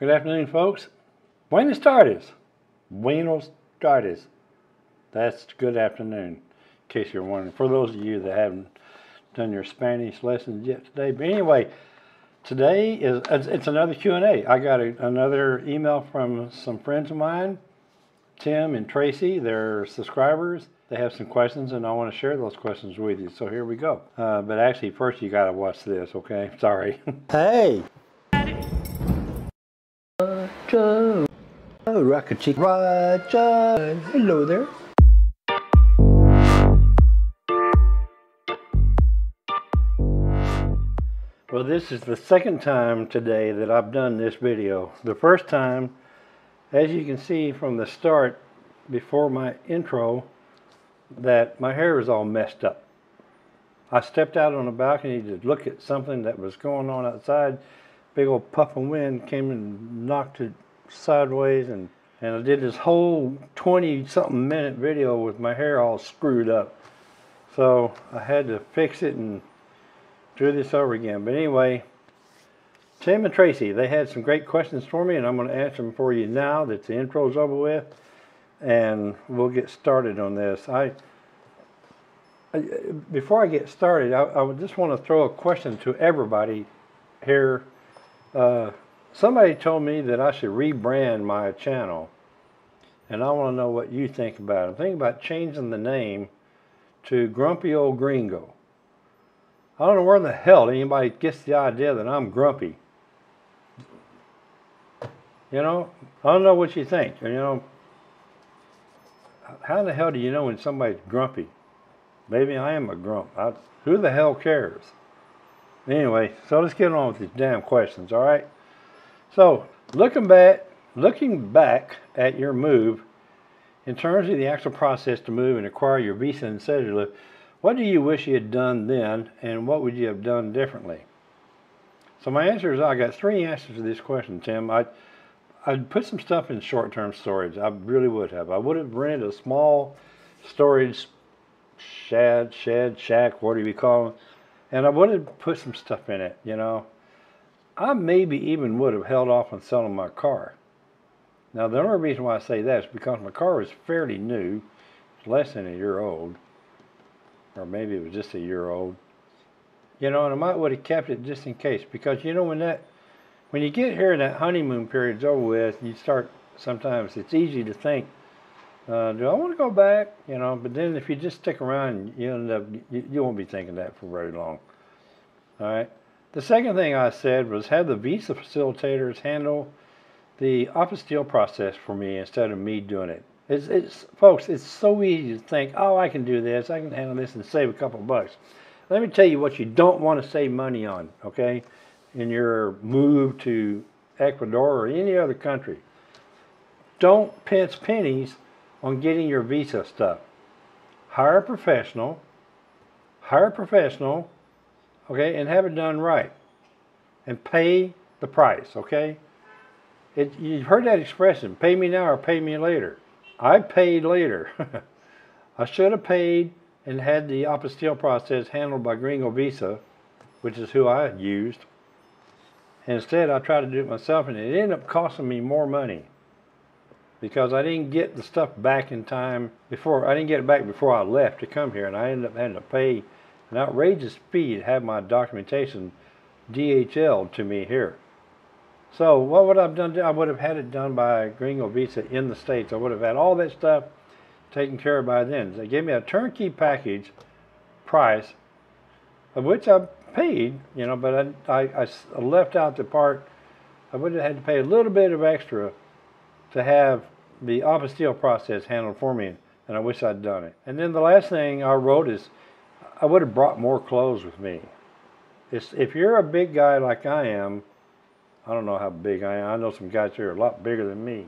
Good afternoon, folks. Buenos tardes. Buenos tardes. That's good afternoon, in case you're wondering. For those of you that haven't done your Spanish lessons yet today. But anyway, today is it's another Q&A. I got a, another email from some friends of mine, Tim and Tracie. They're subscribers. They have some questions, and I want to share those questions with you. So here we go. Uh, but actually, first you got to watch this, okay? Sorry. Hey. Roger. Oh, Rocket Chick. Roger. Hello there. Well, this is the second time today that I've done this video. The first time, as you can see from the start, before my intro, that my hair was all messed up. I stepped out on the balcony to look at something that was going on outside. Big old puff of wind came and knocked it sideways and, and I did this whole 20 something minute video with my hair all screwed up. So I had to fix it and do this over again. But anyway, Tim and Tracie, they had some great questions for me and I'm going to answer them for you now that the intro's over with and we'll get started on this. I, I before I get started, I, I just want to throw a question to everybody here. Uh, somebody told me that I should rebrand my channel, and I want to know what you think about it. I'm thinking about changing the name to Grumpy Old Gringo. I don't know where in the hell anybody gets the idea that I'm grumpy. You know, I don't know what you think. You know, how the hell do you know when somebody's grumpy? Maybe I am a grump. I, who the hell cares? Anyway, so let's get on with these damn questions, all right? So, looking back, looking back at your move, in terms of the actual process to move and acquire your visa and cedula, what do you wish you had done then, and what would you have done differently? So my answer is I got three answers to this question, Tim. I I'd put some stuff in short-term storage. I really would have. I would have rented a small storage shed, shed, shack, whatever you call them, and I would have put some stuff in it. You know, I maybe even would have held off on selling my car. Now the only reason why I say that is because my car was fairly new, it's less than a year old, or maybe it was just a year old. You know, and I might would have kept it just in case because you know when that when you get here and that honeymoon period's over with, you start sometimes it's easy to think, uh, do I want to go back? You know, but then if you just stick around, you end up you, you won't be thinking that for very long. All right. The second thing I said was have the visa facilitators handle the apostille process for me instead of me doing it. It's, it's folks, it's so easy to think, oh, I can do this, I can handle this and save a couple bucks. Let me tell you what you don't want to save money on, okay? in your move to Ecuador or any other country. Don't pinch pennies on getting your visa stuff. Hire a professional, hire a professional, okay, and have it done right. And pay the price, okay? It, you've heard that expression, pay me now or pay me later. I paid later. I should have paid and had the apostille process handled by Gringo Visa, which is who I used. Instead, I tried to do it myself, and it ended up costing me more money because I didn't get the stuff back in time before. I didn't get it back before I left to come here, and I ended up having to pay an outrageous fee to have my documentation DHL to me here. So what would I've done? I would have had it done by Gringo Visa in the States. I would have had all that stuff taken care of by then. They gave me a turnkey package price, of which I paid, you know, but I, I, I left out the part, I would have had to pay a little bit of extra to have the apostille process handled for me, and I wish I'd done it. And then the last thing I wrote is, I would have brought more clothes with me. It's, if you're a big guy like I am, I don't know how big I am. I know some guys here are a lot bigger than me.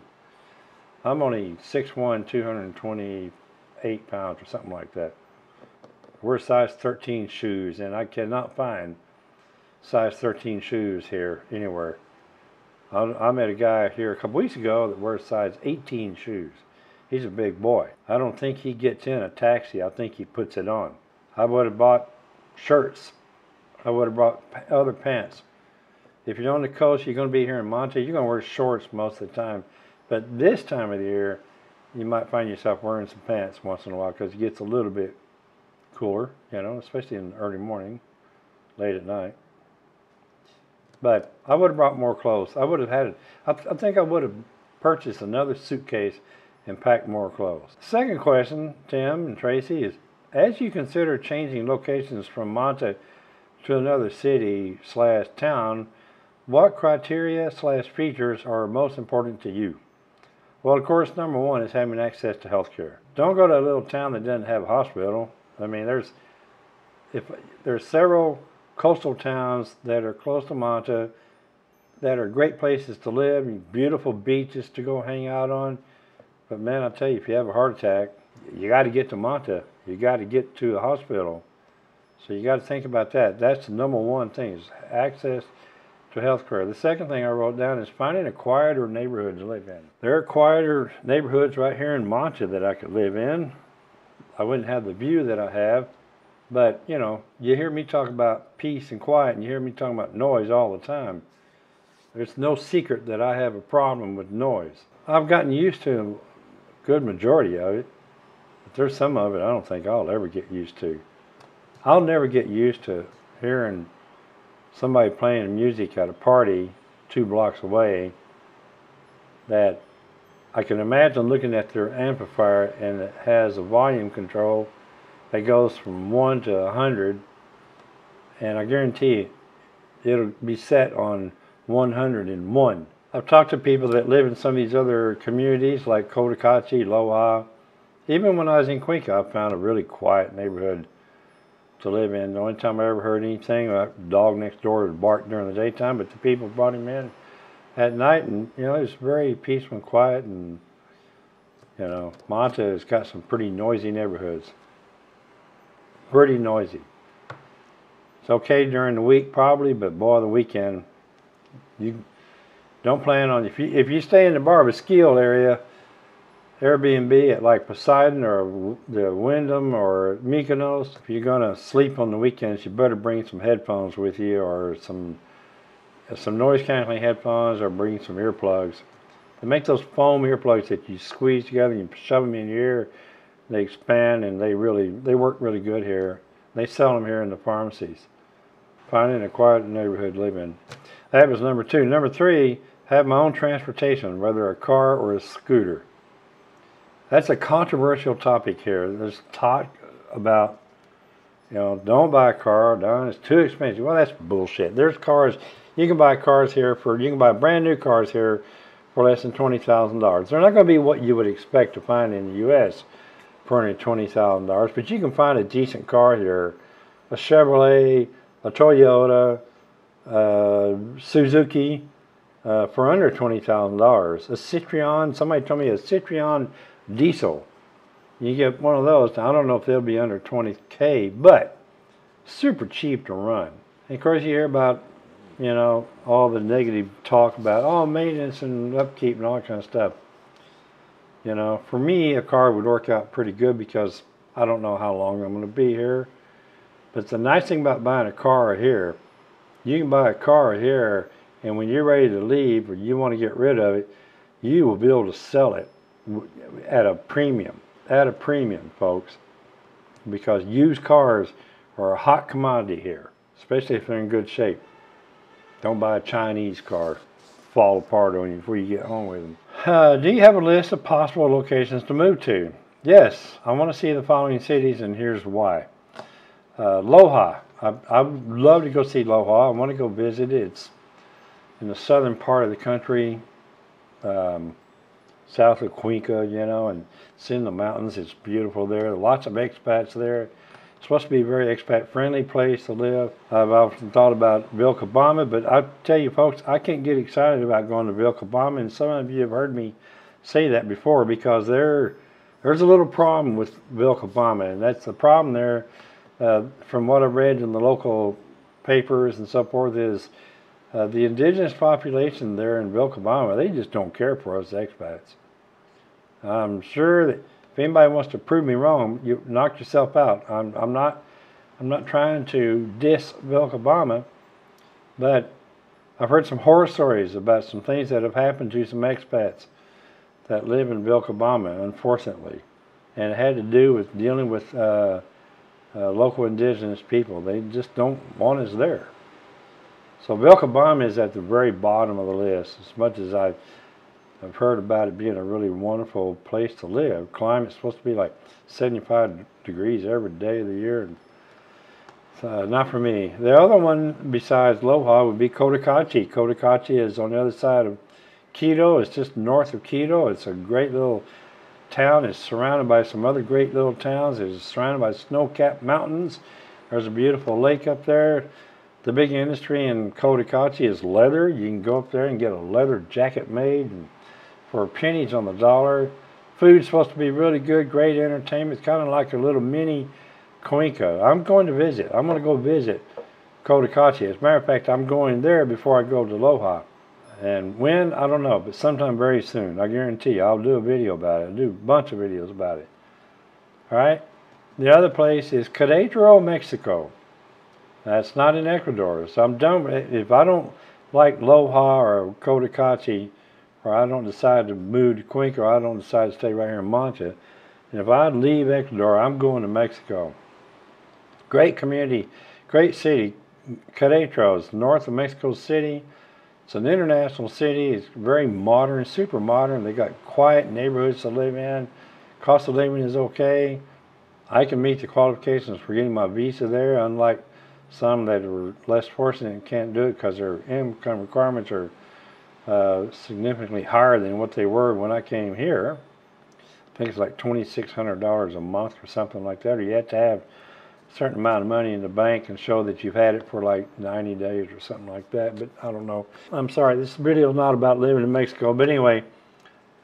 I'm only 6'1", 228 pounds or something like that we're size 13 shoes and I cannot find size 13 shoes here anywhere. I, met a guy here a couple weeks ago that wears size 18 shoes. He's a big boy. I don't think he gets in a taxi. I think he puts it on. I would have bought shirts. I would have bought other pants. If you're on the coast, you're going to be here in Manta. You're going to wear shorts most of the time. But this time of the year, you might find yourself wearing some pants once in a while because it gets a little bit cooler, you know, especially in the early morning, late at night. But I would have brought more clothes. I would have had, I, th- I think I would have purchased another suitcase and packed more clothes. Second question, Tim and Tracie, is as you consider changing locations from Manta to another city slash town, what criteria slash features are most important to you? Well, of course, number one is having access to health care. Don't go to a little town that doesn't have a hospital. I mean, there's if there's several coastal towns that are close to Manta that are great places to live, beautiful beaches to go hang out on. But man, I tell you, if you have a heart attack, you got to get to Manta. You got to get to the hospital. So you got to think about that. That's the number one thing is access to health care. The second thing I wrote down is finding a quieter neighborhood to live in. There are quieter neighborhoods right here in Manta that I could live in. I wouldn't have the view that I have, but you know, you hear me talk about peace and quiet, and you hear me talking about noise all the time. There's no secret that I have a problem with noise. I've gotten used to a good majority of it, but there's some of it I don't think I'll ever get used to. I'll never get used to hearing somebody playing music at a party two blocks away that I can imagine looking at their amplifier and it has a volume control that goes from 1 to 100 and I guarantee it'll be set on 101. I've talked to people that live in some of these other communities like Cotacachi, Loja. Even when I was in Cuenca, I found a really quiet neighborhood to live in. The only time I ever heard anything, a dog next door would bark during the daytime, but the people brought him in at night, and you know, it was very peaceful and quiet. And you know, Manta has got some pretty noisy neighborhoods. Pretty noisy. It's okay during the week, probably, but boy, the weekend, you don't plan on if you if you stay in the Barbasquillo area Airbnb at like Poseidon or the Wyndham or Mykonos, if you're gonna sleep on the weekends, you better bring some headphones with you or some some noise canceling headphones or bring some earplugs. They make those foam earplugs that you squeeze together and you shove them in your ear. They expand and they really they work really good here. They sell them here in the pharmacies. Finding a quiet neighborhood to live in. That was number two. Number three, have my own transportation, whether a car or a scooter. That's a controversial topic here. There's talk about, you know, don't buy a car, don't, it's too expensive. Well, that's bullshit. There's cars, you can buy cars here for, you can buy brand new cars here for less than $20,000. They're not going to be what you would expect to find in the U.S. for only $20,000, but you can find a decent car here, a Chevrolet, a Toyota, uh, Suzuki, uh, for under $20,000. A Citroen, somebody told me a Citroen diesel. You get one of those, I don't know if they'll be under 20K, but super cheap to run. And of course, you hear about, you know, all the negative talk about, oh, maintenance and upkeep and all that kind of stuff. You know, for me, a car would work out pretty good because I don't know how long I'm going to be here. But the nice thing about buying a car here, you can buy a car here, and when you're ready to leave or you want to get rid of it, you will be able to sell it at a premium, at a premium, folks, because used cars are a hot commodity here, especially if they're in good shape. Don't buy a Chinese car, fall apart on you before you get home with them. Uh, do you have a list of possible locations to move to? Yes, I want to see the following cities, and here's why. Uh, Loja. I, I would love to go see Loja. I want to go visit it. It's in the southern part of the country. Um, south of Cuenca, you know, and it's in the mountains. It's beautiful there. Lots of expats there. Supposed to be a very expat friendly place to live. I've often thought about Vilcabamba, but I tell you folks, I can't get excited about going to Vilcabamba, and some of you have heard me say that before because there, there's a little problem with Vilcabamba, and that's the problem there. Uh, from what I've read in the local papers and so forth, is uh, the indigenous population there in Vilcabamba, they just don't care for us expats. I'm sure that if anybody wants to prove me wrong, you knock yourself out. I'm, I'm not I'm not trying to diss Vilcabamba, but I've heard some horror stories about some things that have happened to some expats that live in Vilcabamba, unfortunately, and it had to do with dealing with uh, uh, local indigenous people. They just don't want us there. So Vilcabamba is at the very bottom of the list, as much as I've, I've heard about it being a really wonderful place to live. Climate's supposed to be like 75 degrees every day of the year. And, uh, not for me. The other one besides Loja would be Cotacachi. Cotacachi is on the other side of Quito. It's just north of Quito. It's a great little town. It's surrounded by some other great little towns. It's surrounded by snow-capped mountains. There's a beautiful lake up there. The big industry in Cotacachi is leather. You can go up there and get a leather jacket made for pennies on the dollar. Food's supposed to be really good, great entertainment. It's kind of like a little mini Cuenca. I'm going to visit. I'm going to go visit Cotacachi. As a matter of fact, I'm going there before I go to Loja. And when, I don't know, but sometime very soon. I guarantee you, I'll do a video about it. I'll do a bunch of videos about it. All right? The other place is Querétaro, Mexico. That's not in Ecuador. So I'm done. If I don't like Loja or Cotacachi, or I don't decide to move to Cuenca, or I don't decide to stay right here in Manta, and if I leave Ecuador, I'm going to Mexico. Great community, great city. Querétaro north of Mexico City. It's an international city. It's very modern, super modern. They got quiet neighborhoods to live in. Cost of living is okay. I can meet the qualifications for getting my visa there, unlike some that are less fortunate and can't do it because their income requirements are uh, significantly higher than what they were when I came here. I think it's like $2,600 a month or something like that, or you have to have a certain amount of money in the bank and show that you've had it for like 90 days or something like that. But I don't know. I'm sorry, this video is not about living in Mexico. But anyway,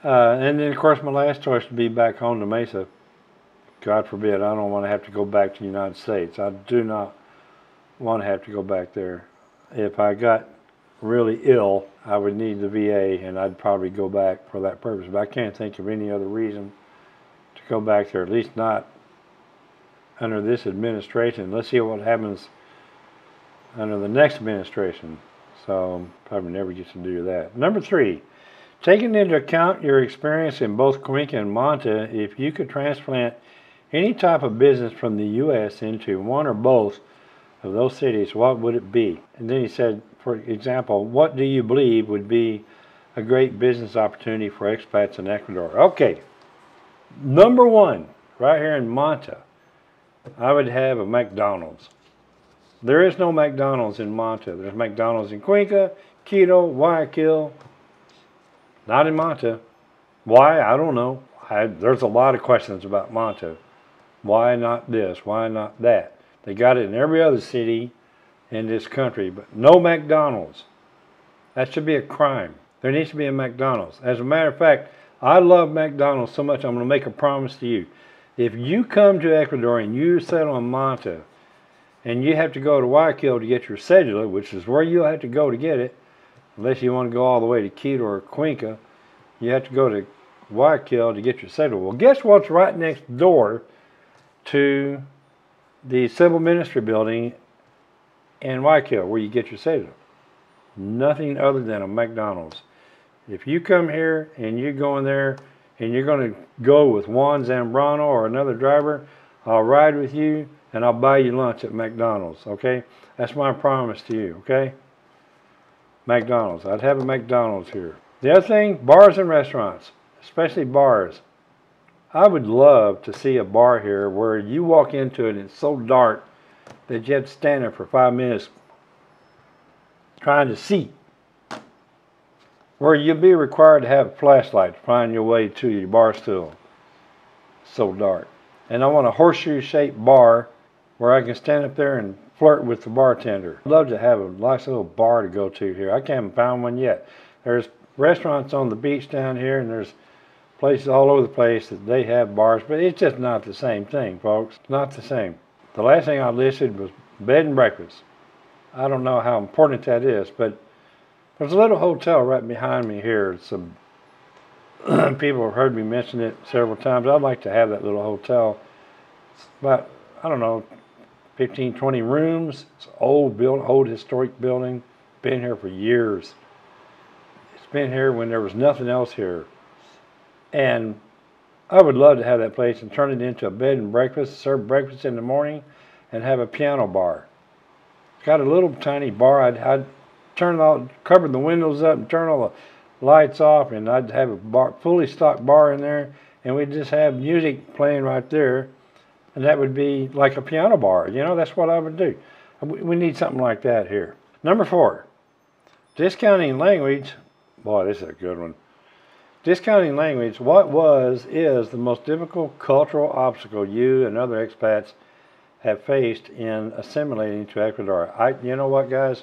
uh, and then of course my last choice would be back home to Mesa. God forbid, I don't want to have to go back to the United States. I do not want to have to go back there. If I got really ill, I would need the VA and I'd probably go back for that purpose. But I can't think of any other reason to go back there, at least not under this administration. Let's see what happens under the next administration. So probably never get to do that. Number three, taking into account your experience in both Cuenca and Manta, if you could transplant any type of business from the U.S. into one or both of those cities, what would it be? And then he said, for example, what do you believe would be a great business opportunity for expats in Ecuador? Okay, number one, right here in Manta, I would have a McDonald's. There is no McDonald's in Manta. There's McDonald's in Cuenca, Quito, Guayaquil. Not in Manta. Why? I don't know. I, there's a lot of questions about Manta. Why not this? Why not that? They got it in every other city in this country, but no McDonald's. That should be a crime. There needs to be a McDonald's. As a matter of fact, I love McDonald's so much I'm going to make a promise to you. If you come to Ecuador and you settle in Manta, and you have to go to Guayaquil to get your cedula, which is where you'll have to go to get it, unless you want to go all the way to Quito or Cuenca, you have to go to Guayaquil to get your cedula. Well, guess what's right next door to the Civil Ministry Building in Guayaquil, where you get your cedula? Nothing other than a McDonald's. If you come here and you go in there and you're going to go with Juan Zambrano or another driver, I'll ride with you and I'll buy you lunch at McDonald's, okay? That's my promise to you, okay? McDonald's. I'd have a McDonald's here. The other thing, bars and restaurants, especially bars. I would love to see a bar here where you walk into it and it's so dark that you have to stand there for five minutes trying to see where you'll be required to have a flashlight to find your way to your bar stool. So dark. And I want a horseshoe shaped bar where I can stand up there and flirt with the bartender. I'd love to have a nice little bar to go to here. I can't find one yet. There's restaurants on the beach down here and there's places all over the place that they have bars, but it's just not the same thing, folks. Not the same. The last thing I listed was bed and breakfast. I don't know how important that is, but there's a little hotel right behind me here. Some people have heard me mention it several times. I'd like to have that little hotel. It's about, I don't know, 15, 20 rooms. It's old building, old historic building. been here for years. It's been here when there was nothing else here. And I would love to have that place and turn it into a bed and breakfast, serve breakfast in the morning, and have a piano bar. Got a little tiny bar. I'd, I'd turn all, cover the windows up and turn all the lights off, and I'd have a bar, fully stocked bar in there, and we'd just have music playing right there, and that would be like a piano bar. You know, that's what I would do. We, need something like that here. Number four, discounting language. Boy, this is a good one. Discounting language, what was, is the most difficult cultural obstacle you and other expats have faced in assimilating to Ecuador. I, you know what, guys?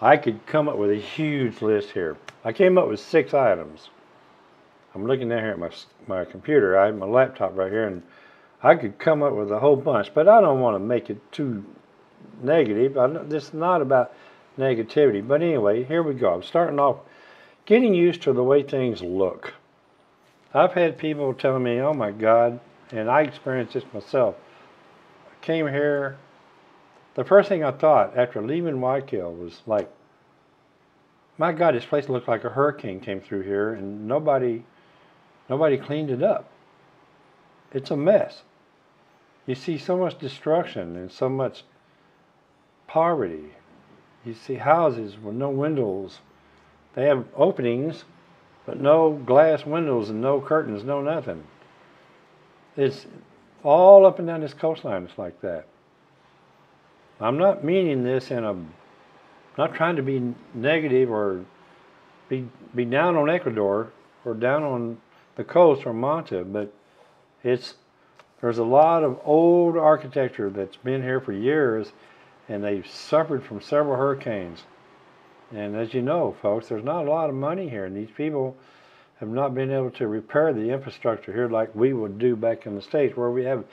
I could come up with a huge list here. I came up with six items. I'm looking down here at my my computer. I have my laptop right here, and I could come up with a whole bunch, but I don't want to make it too negative. I, this is not about negativity, but anyway, here we go. I'm starting off getting used to the way things look. I've had people telling me, oh my God, and I experienced this myself. I came here, the first thing I thought after leaving Guayaquil was like, my God, this place looked like a hurricane came through here and nobody, nobody cleaned it up. It's a mess. You see so much destruction and so much poverty. You see houses with no windows, they have openings, but no glass windows and no curtains, no nothing. It's all up and down this coastline. It's like that. I'm not meaning this in a, not trying to be negative or be be down on Ecuador or down on the coast or Manta, but it's there's a lot of old architecture that's been here for years, and they've suffered from several hurricanes. And as you know, folks, there's not a lot of money here, and these people have not been able to repair the infrastructure here like we would do back in the States, where we have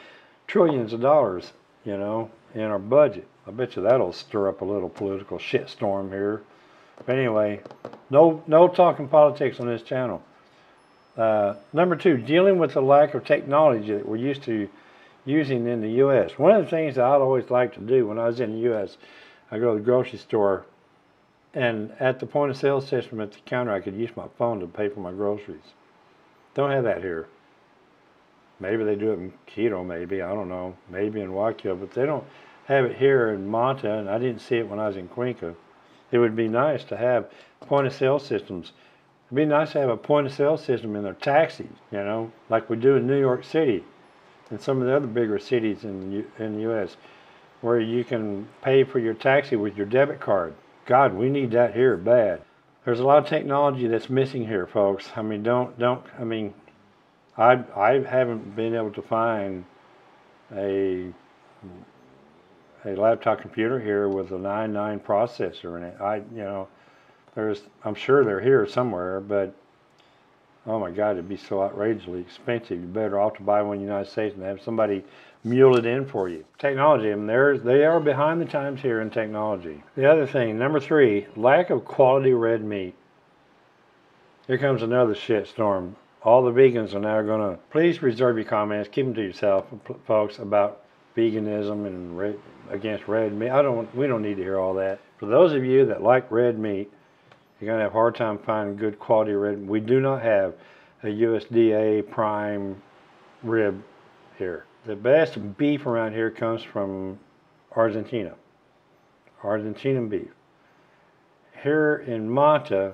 trillions of dollars, you know, in our budget. I bet you that'll stir up a little political shitstorm here. But anyway, no, no talking politics on this channel. Uh, number two, dealing with the lack of technology that we're used to using in the U.S. One of the things that I'd always like to do when I was in the U.S., I go to the grocery store and at the point of sale system at the counter, I could use my phone to pay for my groceries. Don't have that here. Maybe they do it in Quito, maybe, I don't know. Maybe in Guayaquil, but they don't have it here in Manta, and I didn't see it when I was in Cuenca. It would be nice to have point of sale systems. It'd be nice to have a point of sale system in their taxis, you know, like we do in New York City and some of the other bigger cities in in the U.S., where you can pay for your taxi with your debit card. God, we need that here bad. There's a lot of technology that's missing here, folks. I mean, don't, don't, I mean, I, I haven't been able to find a, a laptop computer here with a 9.9 processor in it. I, you know, there's, I'm sure they're here somewhere, but oh my God, it'd be so outrageously expensive. You're better off to buy one in the United States and have somebody mule it in for you. Technology, I mean, they're, they are behind the times here in technology. The other thing, number three, lack of quality red meat. Here comes another shit storm. All the vegans are now going to, please reserve your comments, keep them to yourself, folks, about veganism and red, against red meat. I don't, we don't need to hear all that. For those of you that like red meat, you're going to have a hard time finding good quality red. Meat. We do not have a USDA prime rib here. The best beef around here comes from Argentina. Argentinian beef. Here in Manta,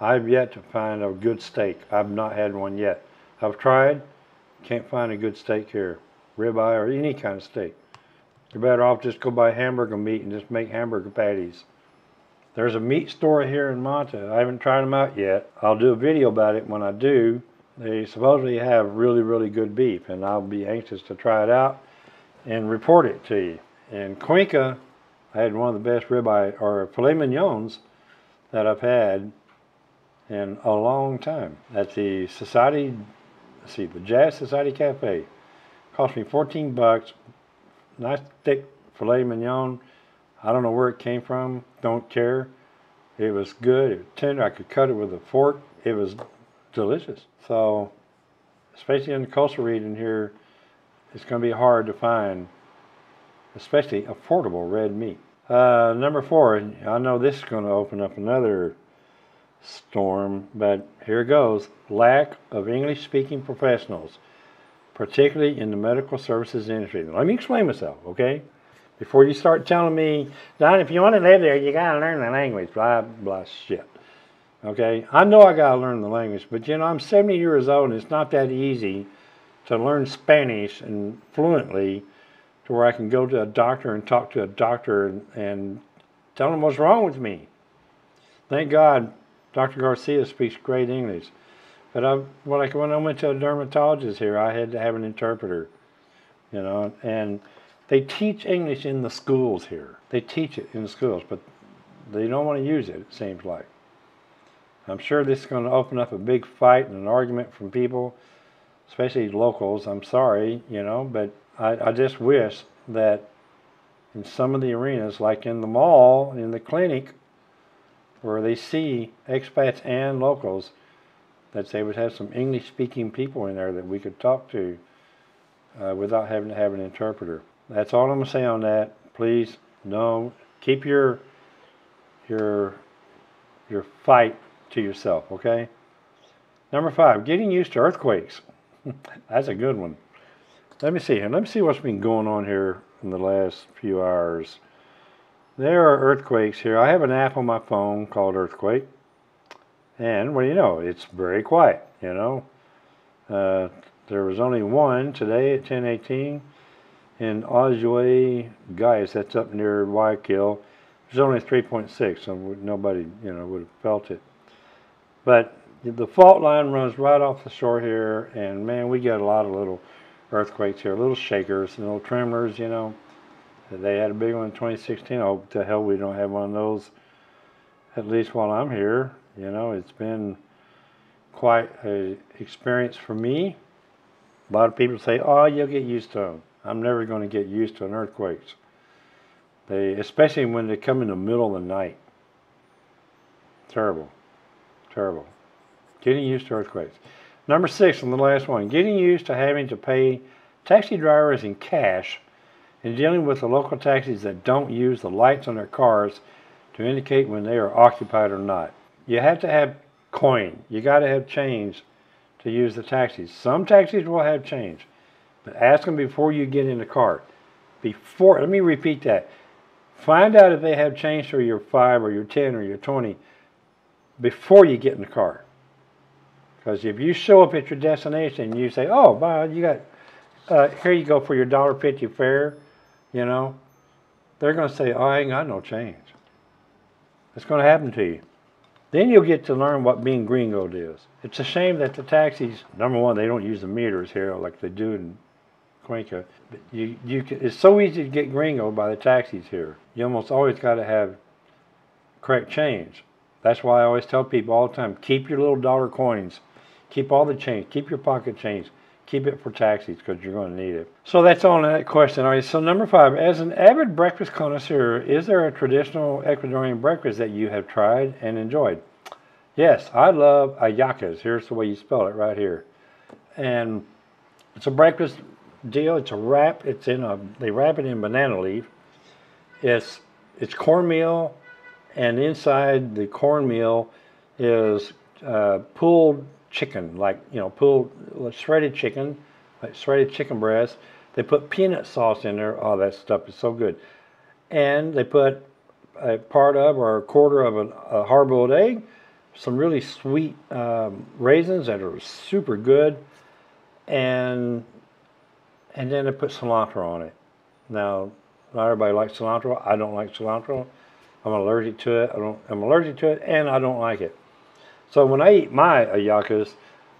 I've yet to find a good steak. I've not had one yet. I've tried, can't find a good steak here. Ribeye or any kind of steak. You're better off just go buy hamburger meat and just make hamburger patties. There's a meat store here in Manta. I haven't tried them out yet. I'll do a video about it when I do. They supposedly have really, really good beef, and I'll be anxious to try it out and report it to you. In Cuenca, I had one of the best ribeye or filet mignons that I've had in a long time. At the Society, see, the Jazz Society Cafe. Cost me 14 bucks. Nice thick filet mignon. I don't know where it came from. Don't care. It was good. It was tender. I could cut it with a fork. It was delicious. So, especially in the coastal region here, it's going to be hard to find, especially affordable red meat. Uh, number four, I know this is going to open up another storm, but here goes. Lack of English speaking professionals, particularly in the medical services industry. Let me explain myself, okay? Before you start telling me, Don, if you want to live there, you got to learn the language, blah, blah, shit. Okay? I know I got to learn the language, but you know, I'm 70 years old and it's not that easy to learn Spanish and fluently to where I can go to a doctor and talk to a doctor and, and tell them what's wrong with me. Thank God Dr. Garcia speaks great English. But I, I, when I went to a dermatologist here, I had to have an interpreter, you know, and they teach English in the schools here. They teach it in the schools, but they don't want to use it, it seems like. I'm sure this is going to open up a big fight and an argument from people, especially locals. I'm sorry, you know, but I, I just wish that in some of the arenas, like in the mall, in the clinic, where they see expats and locals, that they would have some English speaking people in there that we could talk to uh, without having to have an interpreter. That's all I'm gonna say on that. Please, no, keep your your your fight to yourself, okay? Number five, getting used to earthquakes. That's a good one. Let me see here. Let me see what's been going on here in the last few hours. There are earthquakes here. I have an app on my phone called Earthquake. And what do you know? It's very quiet, you know. Uh, there was only one today at 1018 in Oswego, guys, that's up near Guayaquil. There's only 3.6, so nobody, you know, would have felt it. But the fault line runs right off the shore here, and man, we get a lot of little earthquakes here, little shakers, and little tremors, you know. They had a big one in 2016. Oh, to hell we don't have one of those, at least while I'm here. You know, it's been quite a experience for me. A lot of people say, oh, you'll get used to them. I'm never going to get used to an earthquakes. They, especially when they come in the middle of the night. Terrible, terrible. Getting used to earthquakes. Number six, and the last one, getting used to having to pay taxi drivers in cash and dealing with the local taxis that don't use the lights on their cars to indicate when they are occupied or not. You have to have coin. You got to have change to use the taxis. Some taxis will have change, but ask them before you get in the car. Before, let me repeat that. Find out if they have change for your 5 or your 10 or your 20 before you get in the car. Because if you show up at your destination and you say, oh, wow, you got, uh, here you go for your $1.50 fare, you know, they're going to say, oh, I ain't got no change. It's going to happen to you. Then you'll get to learn what being gringo is. It's a shame that the taxis, number one, they don't use the meters here like they do in Cuenca. But you, you can, it's so easy to get gringo by the taxis here. You almost always got to have correct change. That's why I always tell people all the time, keep your little dollar coins Keep all the change. Keep your pocket change. Keep it for taxis because you're going to need it. So that's all on that question. All right. So number five, as an avid breakfast connoisseur, is there a traditional Ecuadorian breakfast that you have tried and enjoyed? Yes, I love hallacas. Here's the way you spell it right here. And it's a breakfast deal. It's a wrap. It's in a, they wrap it in banana leaf. It's, it's cornmeal and inside the cornmeal is uh, pulled chicken, like, you know, pulled shredded chicken, like shredded chicken breast. They put peanut sauce in there. Oh, that stuff is so good. And they put a part of or a quarter of a, a hard-boiled egg, some really sweet um, raisins that are super good, and and then they put cilantro on it. Now, not everybody likes cilantro. I don't like cilantro. I'm allergic to it. I don't. I'm allergic to it, and I don't like it. So when I eat my uh, hallacas,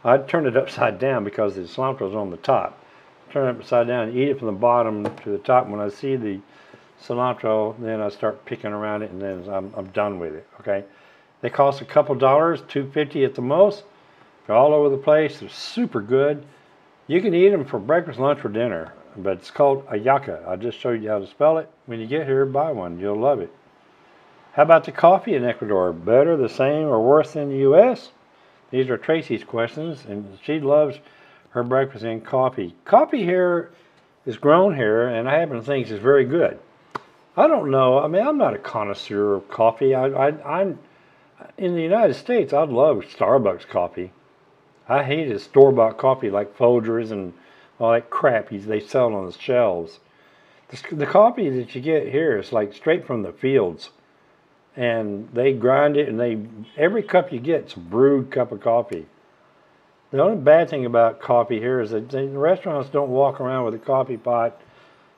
I turn it upside down because the cilantro is on the top. Turn it upside down and eat it from the bottom to the top. When I see the cilantro, then I start picking around it and then I'm, I'm done with it, okay? They cost a couple dollars, 250 at the most. They're all over the place. They're super good. You can eat them for breakfast, lunch, or dinner, but it's called hallaca. I just showed you how to spell it. When you get here, buy one. You'll love it. How about the coffee in Ecuador? Better, the same, or worse than the U.S.? These are Tracie's questions, and she loves her breakfast in coffee. Coffee here is grown here, and I happen to think it's very good. I don't know. I mean, I'm not a connoisseur of coffee. I, I, I'm in the United States. I love Starbucks coffee. I hated store bought coffee like Folgers and all that crap they sell on the shelves. The, the coffee that you get here is like straight from the fields, and they grind it, and they every cup you get is a brewed cup of coffee. The only bad thing about coffee here is that the restaurants don't walk around with a coffee pot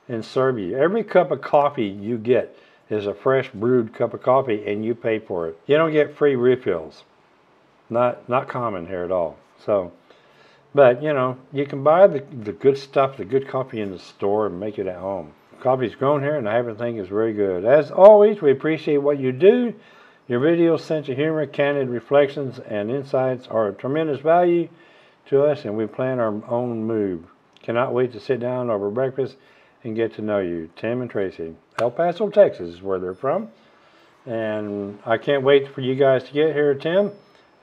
and serve you. Every cup of coffee you get is a fresh brewed cup of coffee and you pay for it. You don't get free refills. Not not common here at all. So but you know, you can buy the, the good stuff, the good coffee in the store and make it at home. Coffee's grown here and everything is very good. As always, we appreciate what you do. Your videos, sense of humor, candid reflections, and insights are of tremendous value to us and we plan our own move. Cannot wait to sit down over breakfast and get to know you. Tim and Tracie. El Paso, Texas is where they're from. And I can't wait for you guys to get here, Tim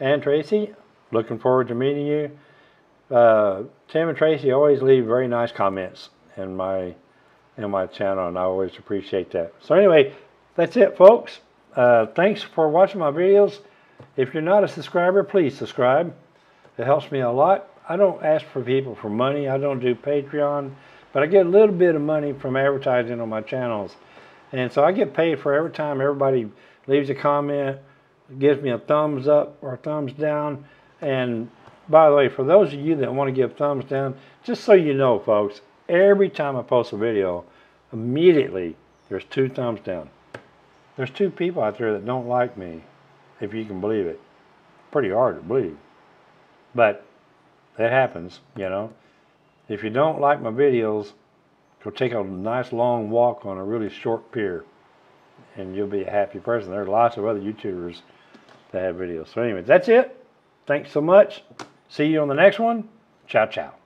and Tracie. Looking forward to meeting you. Uh, Tim and Tracie always leave very nice comments in my in my channel, and I always appreciate that. So anyway, that's it, folks. Uh, thanks for watching my videos. If you're not a subscriber, please subscribe. It helps me a lot. I don't ask for people for money. I don't do Patreon. But I get a little bit of money from advertising on my channels. And so I get paid for every time everybody leaves a comment, gives me a thumbs up or thumbs down. And by the way, for those of you that want to give thumbs down, just so you know, folks, every time I post a video, immediately there's two thumbs down. There's two people out there that don't like me, if you can believe it. Pretty hard to believe. But that happens, you know. If you don't like my videos, go take a nice long walk on a really short pier and you'll be a happy person. There's lots of other YouTubers that have videos. So anyway, that's it. Thanks so much. See you on the next one. Ciao, ciao.